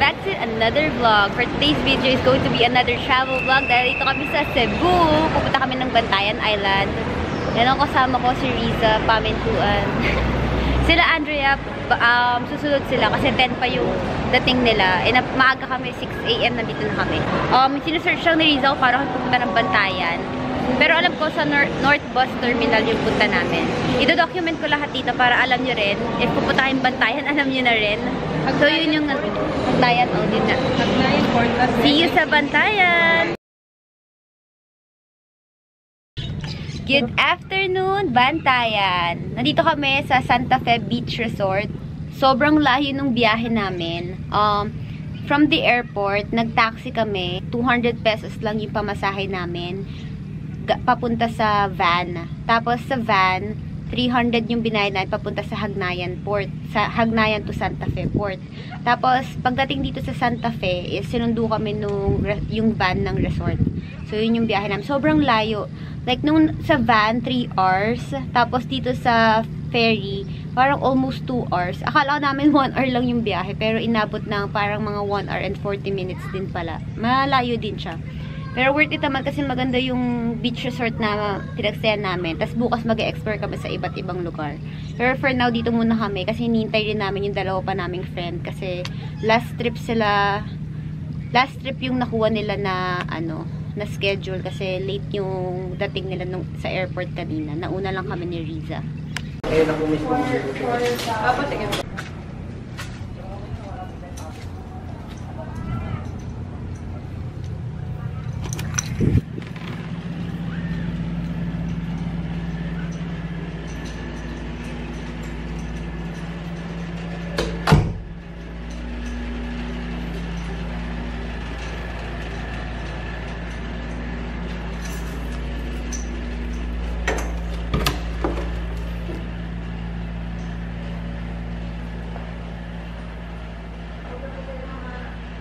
back to another vlog. For today's video is going to be another travel vlog. Dahil dito kami sa Cebu. Pupunta kami ng Bantayan Island. Yan ang kasama ko si Riza, Pamintuan. sila Andrea, um, susunod sila kasi 10 pa yung dating nila. E na, maaga kami, 6 a.m. nandito na kami. Um, sinesearch lang ni Riza paano kami pupunta ng Bantayan. Pero alam ko sa Nor North Bus Terminal yung punta namin. Ito-document ko lahat dito para alam nyo rin. If pupunta kayong Bantayan, alam nyo na rin. So yun yung Bantayan, oh, din na. See you sa Bantayan! Good afternoon, Bantayan! Nandito kami sa Santa Fe Beach Resort. Sobrang layo nung biyahe namin. Um, from the airport, nag-taxi kami. 200 pesos lang yung pamasahe namin papunta sa van. Tapos sa van, 300 yung binayad natin papunta sa Hagnayan Port. Sa Hagnayan to Santa Fe Port. Tapos, pagdating dito sa Santa Fe, is sinundo kami nung yung van ng resort. So, yun yung biyahe namin. Sobrang layo. Like, nung sa van, 3 hours. Tapos, dito sa ferry, parang almost 2 hours. Akala namin 1 hour lang yung biyahe. Pero, inabot ng parang mga 1 hour and 40 minutes din pala. Malayo din siya. Pero worth it naman kasi maganda yung beach resort na pinagsayan namin. Tapos bukas mag-explore kami sa iba't ibang lugar. Pero for now, dito muna kami kasi hinihintay rin namin yung dalawa pa naming friend. Kasi last trip sila, last trip yung nakuha nila na, ano, na schedule kasi late yung dating nila nung, sa airport kanina. Nauna lang kami ni Riza. Eh, nakumis ko. Apo, sige.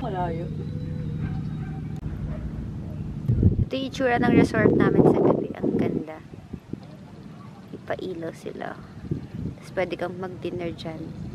Malayo. Ito yung itsura ng resort namin sa gabi. Ang ganda. Ipailaw sila. Tapos pwede kang mag-dinner dyan.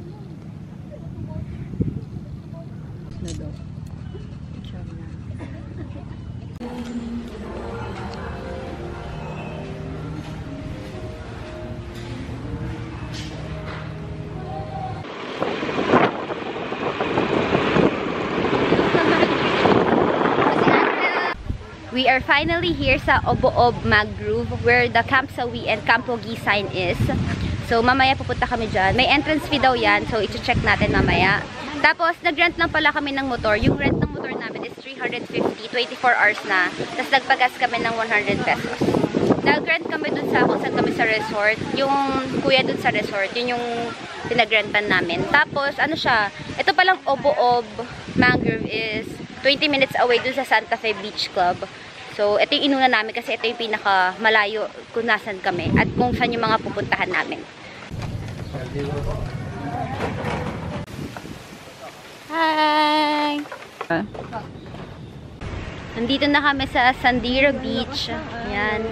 We are finally here sa Oboob Mangrove where the Camp Sawi and Camp Pogi sign is. So, mamaya pupunta kami dyan. May entrance fee daw yan. So, iti-check natin mamaya. Tapos, nag-rent lang pala kami ng motor. Yung rent ng motor namin is 350, 24 hours na. Tapos, nagpagas kami ng 100 pesos. Nag-rent kami dun sa kung saan kami sa resort. Yung kuya dun sa resort, yun yung pinagrentan namin. Tapos, ano siya, ito palang Oboob Mangrove is 20 minutes away dun sa Santa Fe Beach Club. So, ito yung inuna namin kasi ito yung pinaka malayo kung nasan kami at kung saan yung mga pupuntahan namin. Hi! Nandito na kami sa Sandira Beach. Ayan.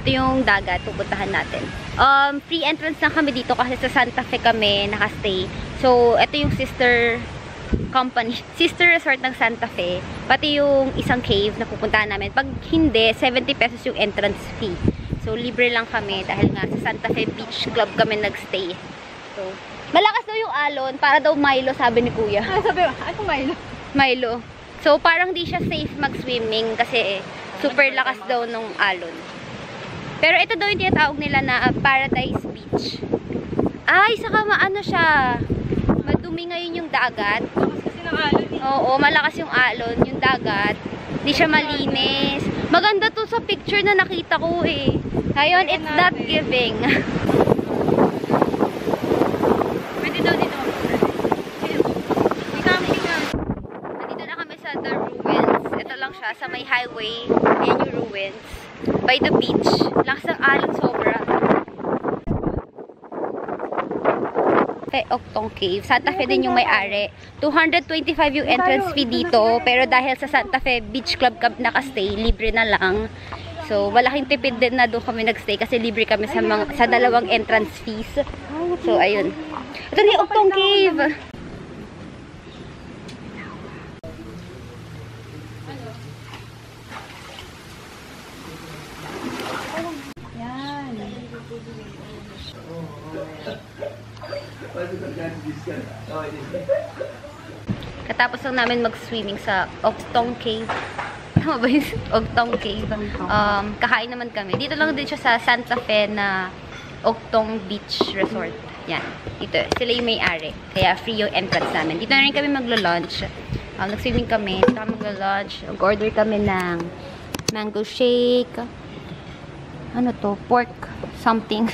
Ito yung dagat, pupuntahan natin. Um, free entrance na kami dito kasi sa Santa Fe kami nakastay. So, ito yung sister company, sister resort ng Santa Fe, pati yung isang cave na pupuntahan namin. Pag hindi, 70 pesos yung entrance fee. So, libre lang kami dahil nga sa Santa Fe Beach Club kami nagstay. So, malakas daw yung alon, para daw Milo, sabi ni Kuya. Ah, sabi mo, ano Milo? Milo. So, parang di siya safe mag-swimming kasi super lakas daw nung alon. Pero ito daw yung tinatawag nila na uh, Paradise Beach. Ay, saka maano siya, madumi ngayon yung dagat. Ng alon. Oo, malakas yung alon, yung dagat. Hindi siya malinis. Maganda to sa picture na nakita ko eh. Ngayon, it's not giving. Pwede daw dito. May kami nga. Nandito na kami sa The Ruins. Ito lang siya, sa may highway. Yan yung ruins. By the beach. Lakas ng alon Kay Octong Cave. Santa Fe din yung may-ari. 225 yung entrance fee dito. Pero dahil sa Santa Fe Beach Club kami nakastay, libre na lang. So, malaking tipid din na doon kami nagstay kasi libre kami sa, mga, sa dalawang entrance fees. So, ayun. Ito na yung Octong Cave. Katapos lang namin mag-swimming sa Oktong Cave. Tama ba yun? Oktong Cave. Um, kakain naman kami. Dito lang din siya sa Santa Fe na Oktong Beach Resort. Yan. Dito. Sila yung may-ari. Kaya free yung entrance namin. Dito na rin kami maglo-lunch. Um, Nag-swimming kami. Dito kami maglo-lunch. Mag-order kami ng mango shake. Ano to? Pork something.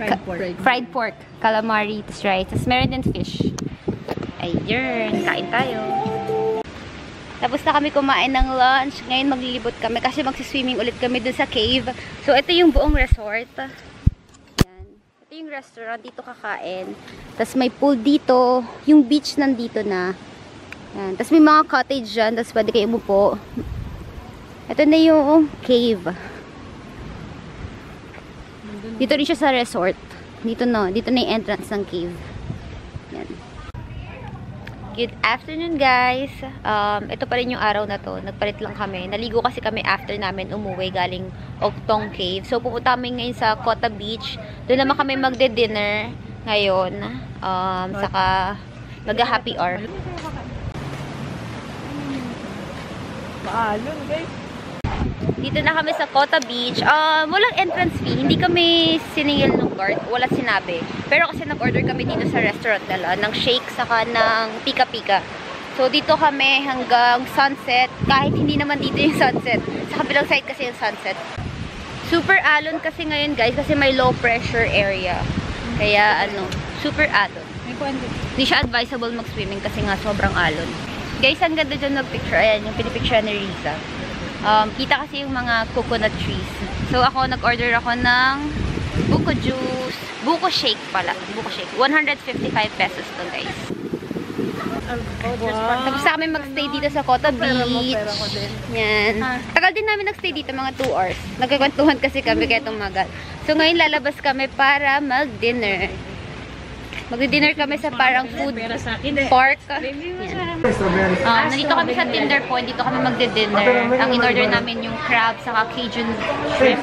Fried pork. Fried pork. Calamari. Tapos rice. Tapos meron din fish. Ayun. Kain tayo. Tapos na kami kumain ng lunch. Ngayon maglilibot kami kasi magsiswimming ulit kami dun sa cave. So, ito yung buong resort. Yan. Ito yung restaurant. Dito kakain. Tapos may pool dito. Yung beach nandito na. Yan. Tapos may mga cottage dyan. Tapos pwede kayo umupo. Ito na yung cave. Dito rin siya sa resort. Dito no. Dito na yung entrance ng cave. Good afternoon guys. Um, ito pa rin yung araw na to. Nagpalit lang kami. Naligo kasi kami after namin umuwi galing Octong Cave. So pupunta kami ngayon sa Kota Beach. Doon naman kami magde-dinner ngayon. Um, saka mag-happy hour. Maalon, guys. Dito na kami sa Kota Beach. Um, walang entrance fee. Hindi kami siningil ng guard. Wala sinabi. Pero kasi nag-order kami dito sa restaurant nila ng shake saka ng pika-pika. So, dito kami hanggang sunset. Kahit hindi naman dito yung sunset. Sa kabilang side kasi yung sunset. Super alon kasi ngayon guys kasi may low pressure area. Kaya ano, super alon. Hindi siya advisable mag-swimming kasi nga sobrang alon. Guys, ang ganda dyan mag-picture. Ayan, yung pinipicture ni Riza. Um, kita kasi yung mga coconut trees. So, ako, nag-order ako ng buko juice. Buko shake pala. Buko shake. 155 pesos to, guys. Wow. Tapos kami mag-stay dito sa Kota Beach. Yan. Ah. Tagal din namin nag-stay dito, mga 2 hours. Nagkakwentuhan kasi kami kaya tumagal. So, ngayon lalabas kami para mag-dinner. Mag-dinner kami sa parang food sa akin. park. Yan. masarap. Um, nandito kami sa Tinder Point. Dito kami magde-dinner. Ang in-order namin yung crab saka Cajun shrimp.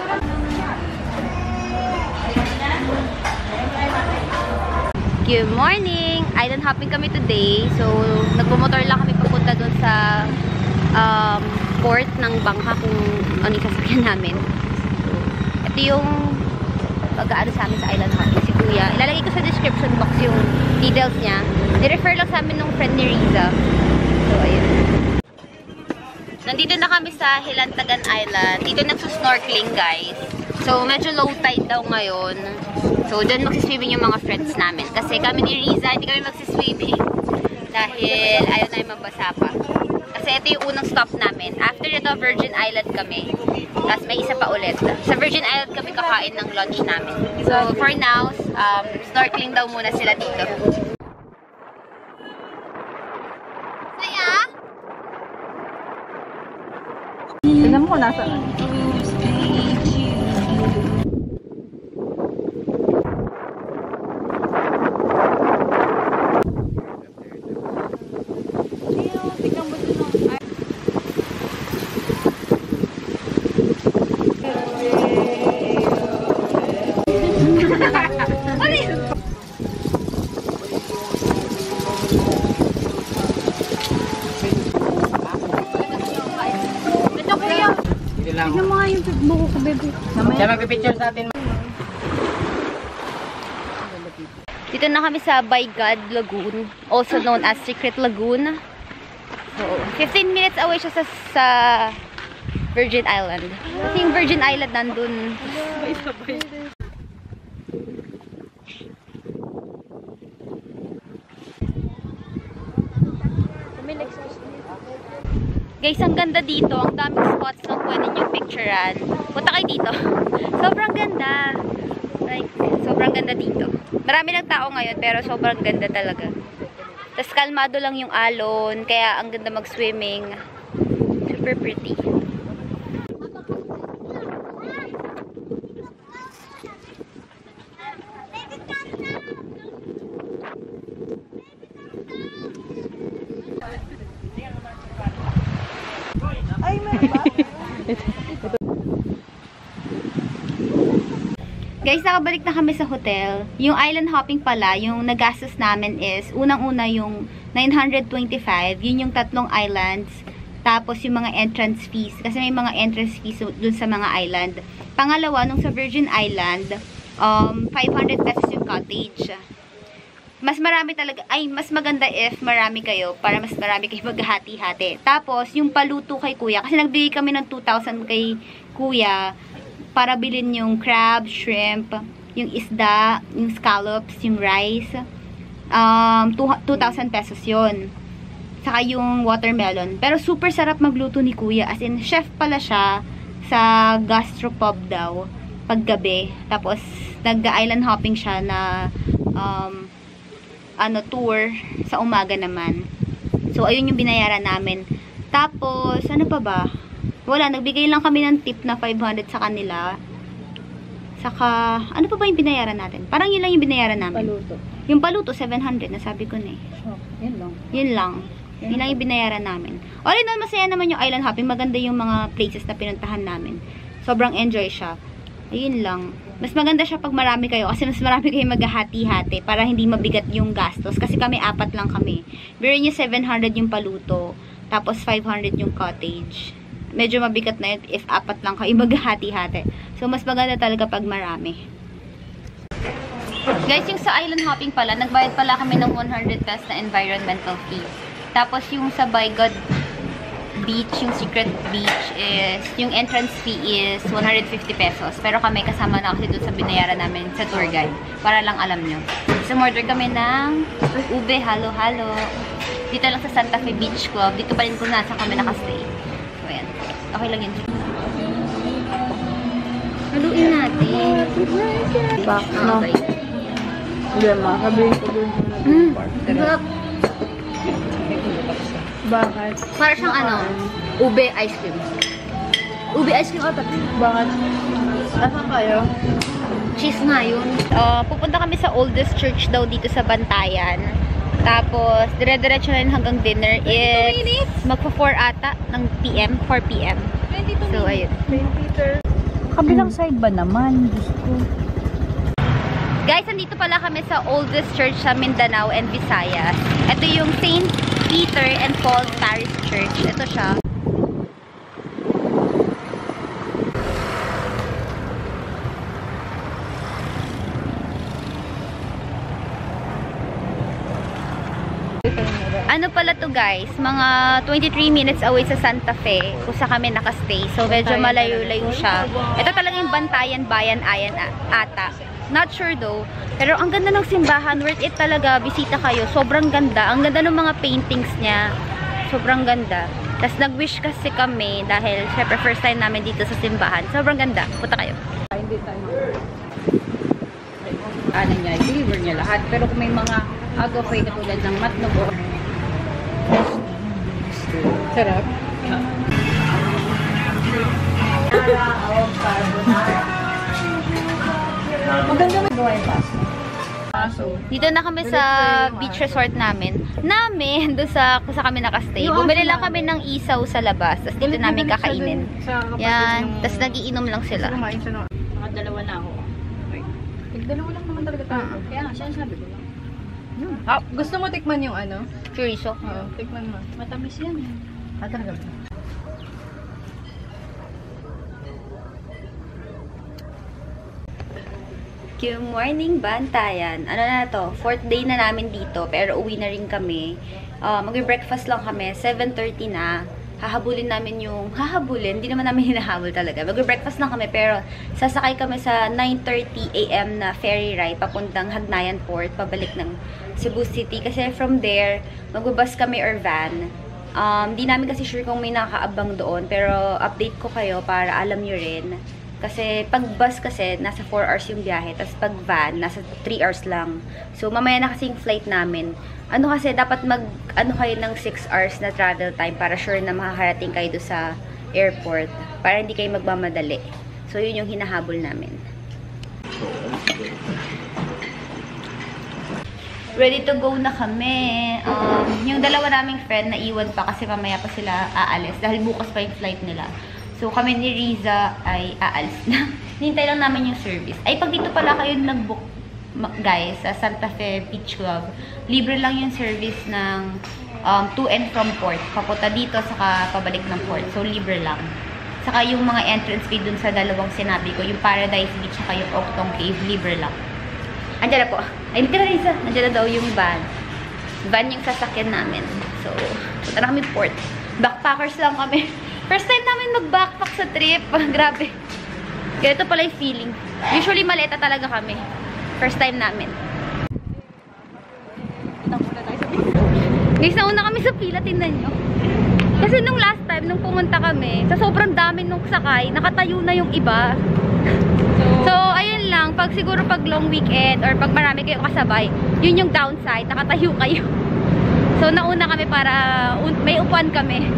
Good morning! Island hopping kami today. So, nagpumotor lang kami papunta doon sa um, port ng bangka kung ano yung sasakyan namin. So, ito yung pag-aano sa amin sa island hopping. Kuya. Ilalagay ko sa description box yung details niya. Ni-refer lang sa amin nung friend ni Riza. So, ayun. Nandito na kami sa Hilantagan Island. Dito nagsusnorkeling, guys. So, medyo low tide daw ngayon. So, dyan magsiswimming yung mga friends namin. Kasi kami ni Riza, hindi kami magsiswimming. Dahil ayaw na yung mabasa pa. Kasi ito yung unang stop namin. After ito, Virgin Island kami. Tapos may isa pa ulit. Sa Virgin Island kami kakain ng lunch namin. So, for now, um, snorkeling daw muna sila dito. Saya? Tignan mo kung nasaan. Siya magpipicture sa atin. Dito na kami sa By God Lagoon, also known as Secret Lagoon. So, 15 minutes away siya sa, sa Virgin Island. Kasi yung Virgin Island nandun. Guys, ang ganda dito. Ang daming spots na pwede nyo picturean. Punta kayo dito. Sobrang ganda. Like, sobrang ganda dito. Marami ng tao ngayon, pero sobrang ganda talaga. Tapos kalmado lang yung alon, kaya ang ganda mag-swimming. Super pretty. Guys, nakabalik na kami sa hotel. Yung island hopping pala, yung nagastos namin is, unang-una yung 925, yun yung tatlong islands. Tapos yung mga entrance fees, kasi may mga entrance fees dun sa mga island. Pangalawa, nung sa Virgin Island, um, 500 pesos yung cottage. Mas marami talaga, ay, mas maganda if marami kayo, para mas marami kayo maghati-hati. Tapos, yung paluto kay kuya, kasi nagbigay kami ng 2,000 kay kuya, para bilhin yung crab, shrimp, yung isda, yung scallops, yung rice. Um, 2,000 pesos yon Saka yung watermelon. Pero super sarap magluto ni kuya. As in, chef pala siya sa gastropub daw paggabi. Tapos, nag-island hopping siya na um, ano, tour sa umaga naman. So, ayun yung binayaran namin. Tapos, ano pa ba? Wala, nagbigay lang kami ng tip na 500 sa kanila. Saka, ano pa ba yung binayaran natin? Parang yun lang yung binayaran namin. Paluto. Yung paluto, 700, nasabi ko na eh. Oh, yun lang. Yun lang. Yun lang yung binayaran namin. All in all, masaya naman yung island hopping. Maganda yung mga places na pinuntahan namin. Sobrang enjoy siya. Ayun lang. Mas maganda siya pag marami kayo kasi mas marami kayo maghahati-hati para hindi mabigat yung gastos. Kasi kami apat lang kami. Pero niyo 700 yung paluto. Tapos 500 yung cottage. Medyo mabigat na if apat lang kayo maghahati-hati. So, mas maganda talaga pag marami. Guys, yung sa island hopping pala, nagbayad pala kami ng 100 pesos na environmental fee. Tapos yung sa Bygod Beach, yung secret beach is, yung entrance fee is 150 pesos. Pero kami kasama na kasi doon sa binayaran namin sa tour guide. Para lang alam nyo. So, order kami ng ube, halo-halo. Dito lang sa Santa Fe Beach Club. Dito pa rin kung nasa kami nakastay. Okay lang yun. Haluin natin. Back, no? Okay. Hindi, ma. Sabihin ko sa Mm. Sarap. Bakit? Para siyang ano, ube ice cream. Ube ice cream ata. Bakit? Nasaan kayo? Cheese nga yun. Uh, pupunta kami sa oldest church daw dito sa Bantayan. Tapos, dire-diretso na yun hanggang dinner. It's magpa-4 ata ng PM, 4 PM. So, ayun. Kabilang side ba naman? Diyos ko. Guys, andito pala kami sa oldest church sa Mindanao and Visayas. Ito yung St. Peter and Paul Parish Church. Ito siya. Ano pala to guys, mga 23 minutes away sa Santa Fe, kung sa kami nakastay. So medyo malayo-layo siya. Ito talaga yung Bantayan Bayan Ayan ata. Not sure though. Pero ang ganda ng simbahan, worth it talaga. Bisita kayo. Sobrang ganda. Ang ganda ng mga paintings niya. Sobrang ganda. Tapos nag-wish kasi kami dahil syempre first time namin dito sa simbahan. Sobrang ganda. Punta kayo. Hindi tayo. Ano niya, deliver niya lahat. Pero kung may mga agapay katulad ng matnog Sarap. Maganda may gawa yung pasta. Aso. Dito na kami sa beach resort namin. Namin, doon sa, kung sa kami nakastay. Bumili aso lang kami ng isaw sa labas. Tapos dito namin kakainin. Yan. Tapos nagiinom lang sila. Kumain siya ng... Mga dalawa na ako. Nagdalawa lang naman talaga tayo. Ah. Kaya nga, siya ang sabi ko lang. Ah, gusto mo tikman yung ano? Chorizo. Oo, tikman mo. Matamis yan. Ah, talaga ba? Good morning, Bantayan. Ano na to? Fourth day na namin dito, pero uwi na rin kami. Uh, Mag-breakfast lang kami, 7.30 na. Hahabulin namin yung... Hahabulin? Hindi naman namin hinahabol talaga. Mag-breakfast lang kami, pero sasakay kami sa 9.30 a.m. na ferry ride papuntang Hagnayan Port, pabalik ng Cebu City. Kasi from there, magbabas kami or van. Um, di namin kasi sure kung may nakaabang doon, pero update ko kayo para alam nyo rin. Kasi pag bus kasi, nasa 4 hours yung biyahe. Tapos pag van, nasa 3 hours lang. So, mamaya na kasi yung flight namin. Ano kasi, dapat mag, ano kayo ng 6 hours na travel time para sure na makakarating kayo doon sa airport. Para hindi kayo magmamadali. So, yun yung hinahabol namin. Ready to go na kami. Um, yung dalawa naming friend, naiwan pa kasi mamaya pa sila aalis. Dahil bukas pa yung flight nila. So, kami ni Riza ay aalis na. Hintay lang namin yung service. Ay, pag dito pala kayo nag-book, guys, sa Santa Fe Beach Club, libre lang yung service ng um, to and from port. Papunta dito, saka pabalik ng port. So, libre lang. Saka yung mga entrance fee dun sa dalawang sinabi ko, yung Paradise Beach, saka yung Octong Cave, libre lang. Andiyan na po. Ay, hindi na Riza. Andiyan na daw yung van. Van yung sasakyan namin. So, punta na kami port. Backpackers lang kami. First time namin mag-backpack sa trip. Grabe. Ganito pala yung feeling. Usually, maleta talaga kami. First time namin. Guys, nauna kami sa pila. Tingnan nyo. Kasi nung last time, nung pumunta kami, sa sobrang dami nung sakay, nakatayo na yung iba. So, ayun lang. Pag siguro pag long weekend or pag marami kayong kasabay, yun yung downside. Nakatayo kayo. So, nauna kami para un- may upuan kami.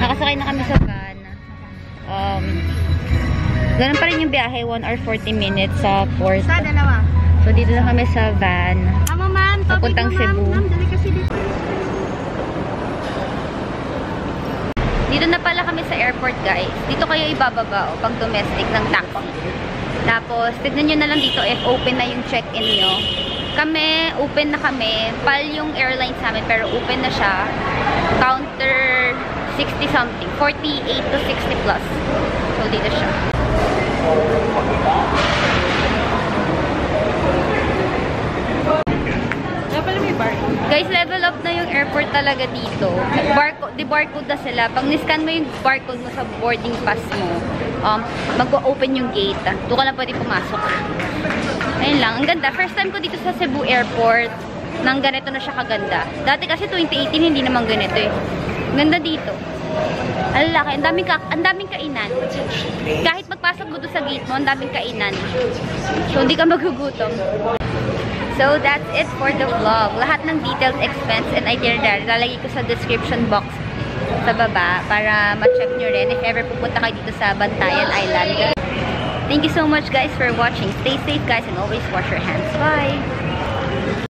Nakasakay na kami sa van. Um, ganun pa rin yung biyahe. 1 hour 40 minutes sa port. Sa dalawa. So, dito na kami sa van. Topic Papuntang. Cebu. Dito. Na pala kami sa airport, guys. Dito kayo ibababa o pag domestic ng taxi. Tapos, tignan nyo na lang dito if open na yung check-in nyo. Kami, open na kami. Pal yung airlines namin, pero open na siya. Counter 60 something. 48 to 60 plus. So, dito siya. Kaya pala may bar. Guys, level up na yung airport talaga dito. Barcode, di barcode na sila. Pag niscan mo yung barcode mo sa boarding pass mo, um, mag-open yung gate. Doon ka na pwede pumasok. Ayun lang. Ang ganda. First time ko dito sa Cebu Airport nang ganito na siya kaganda. Dati kasi 2018 hindi naman ganito eh. Ganda dito. Ang laki. Ang daming, ka ang daming kainan. Kahit magpasok mo doon sa gate mo, ang daming kainan. So, hindi ka magugutom. So, that's it for the vlog. Lahat ng details, expense, and itinerary, lalagay ko sa description box sa baba para ma-check nyo rin if ever pupunta kayo dito sa Bantayan Island. Thank you so much guys for watching. Stay safe guys and always wash your hands. Bye!